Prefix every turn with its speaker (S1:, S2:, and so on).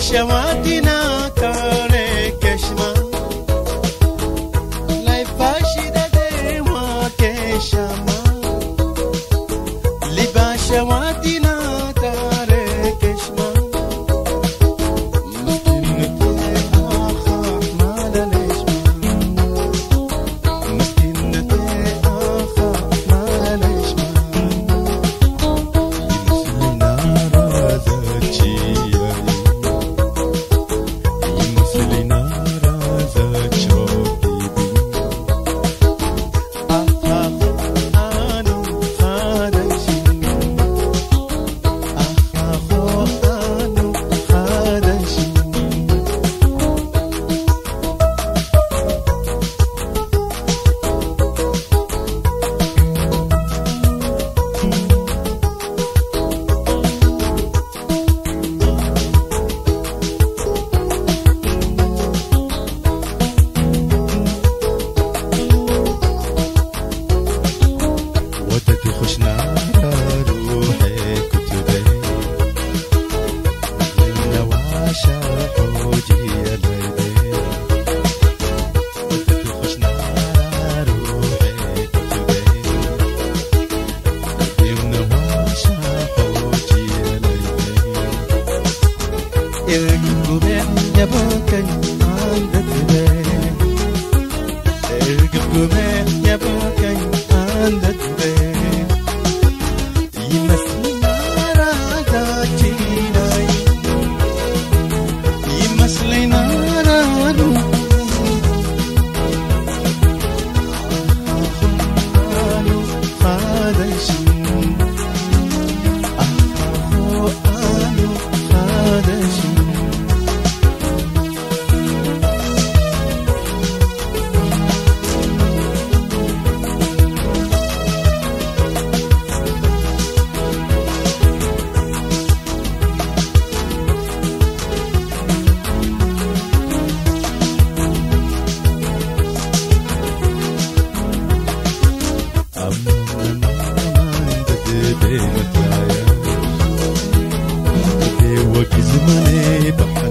S1: Ashawati kare keshma. Life ashida de wa تخشنا روحي كتبي روحي كتبي لنا وعشا حوجي ليدي إذ قبع نبوكي عندك بي إذ قبع भने